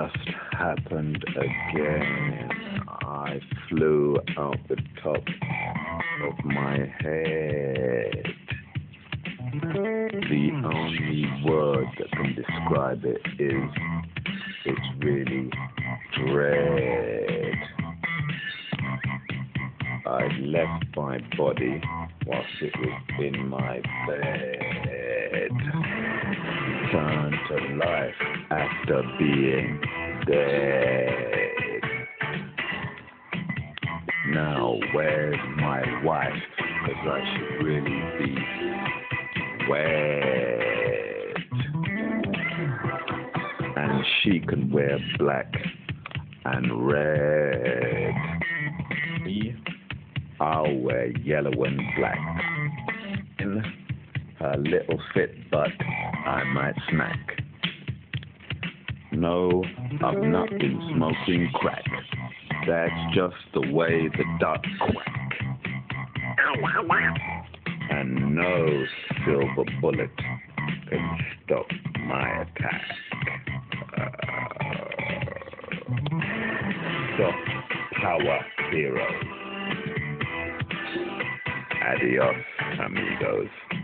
just happened again. I flew out the top of my head. The only word that can describe it is it's really dread. I left my body whilst it was in my bed. After being dead. Now, where's my wife? Cause I should really be wed. And she can wear black and red. Me, I'll wear yellow and black. In her little fit butt, I might smack. No, I've not been smoking crack. That's just the way the ducks quack. And no silver bullet can stop my attack. Uh, power hero. Adios, amigos.